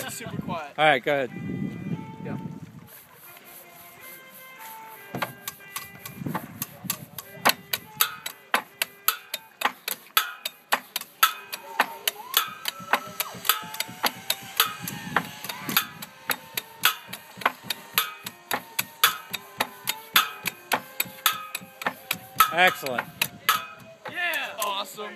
Super quiet. All right, go ahead. Yeah. Excellent. Yeah. Awesome.